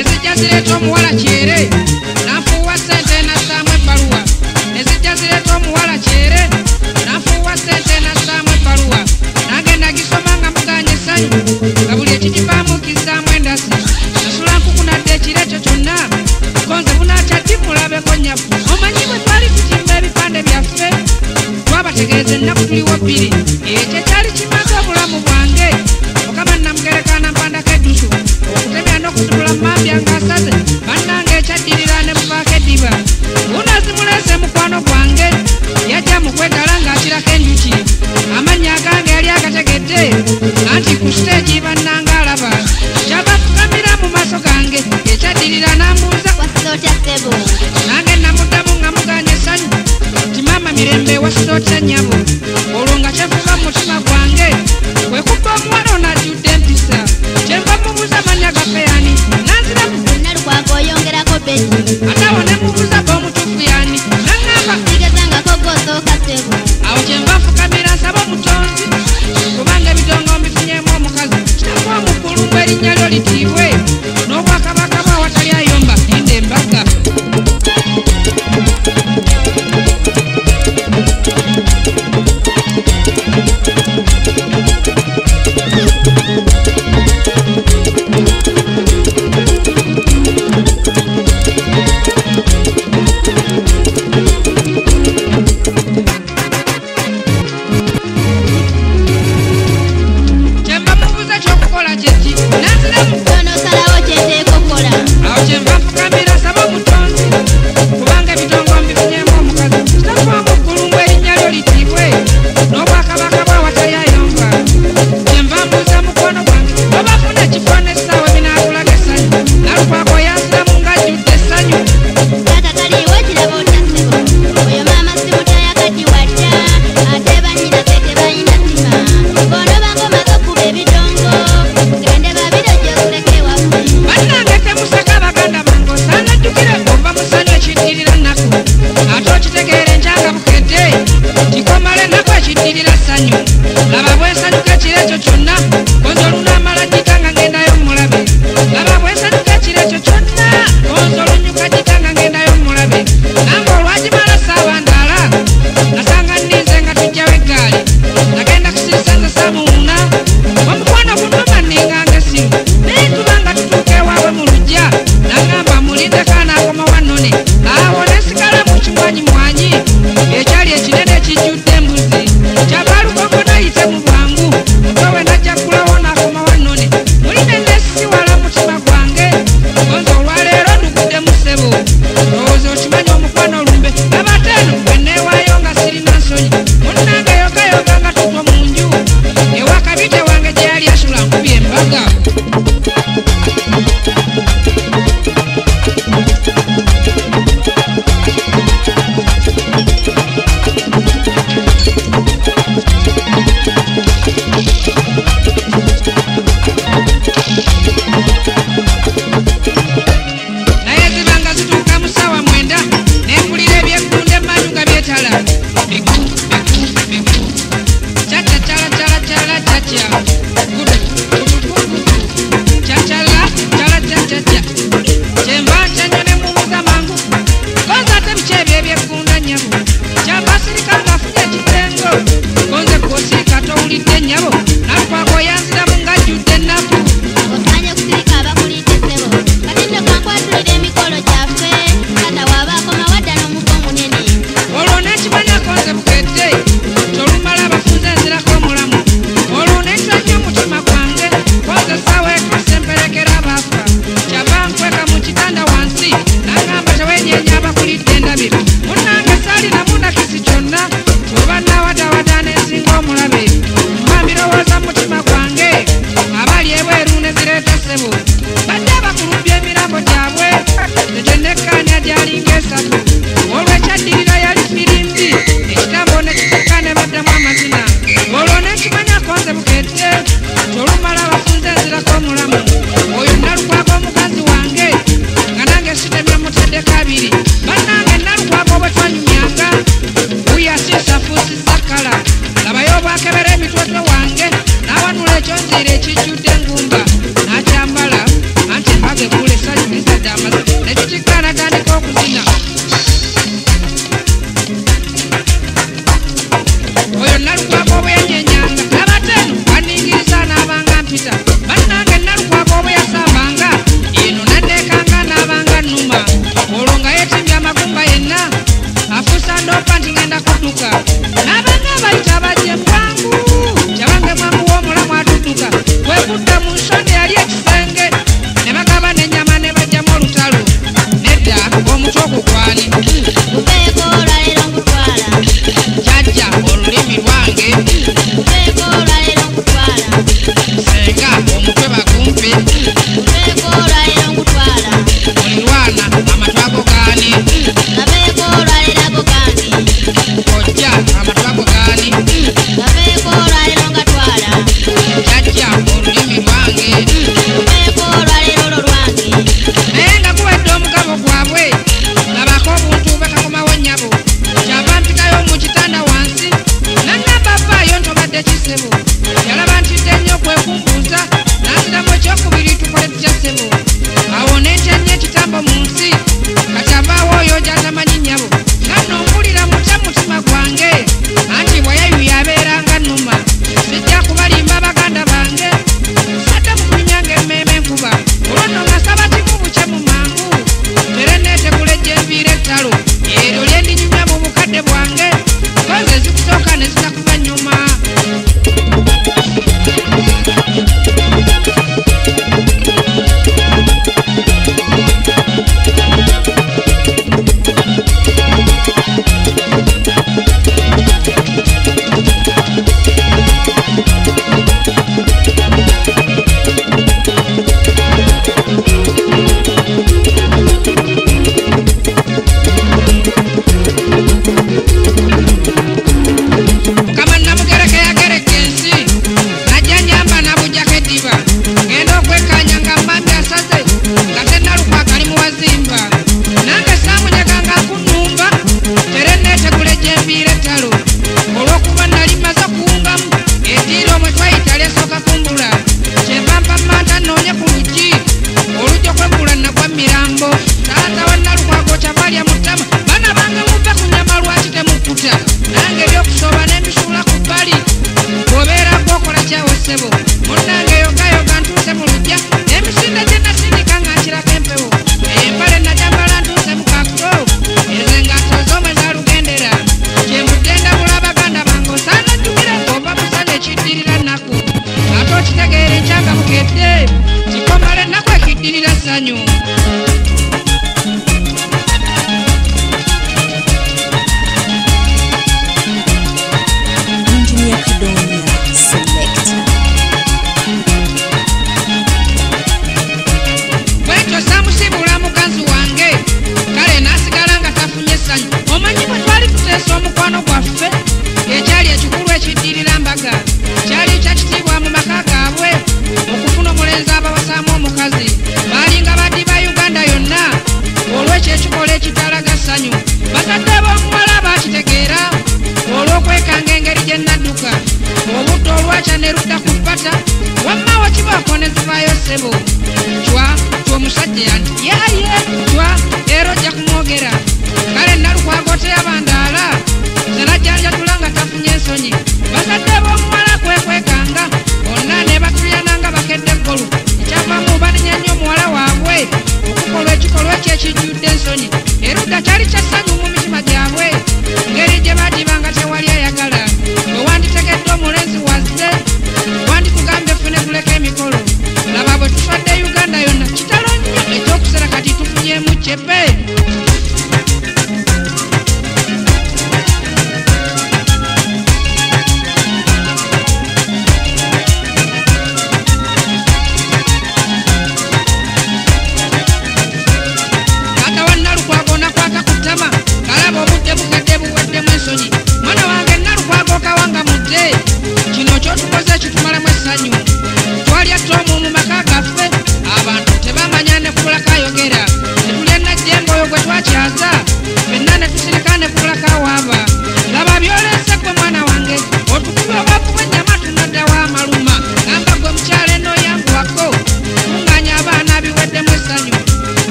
ezijja zireeta omuwala kyere. chitiri la sanyu la babue sanu kachira sitemye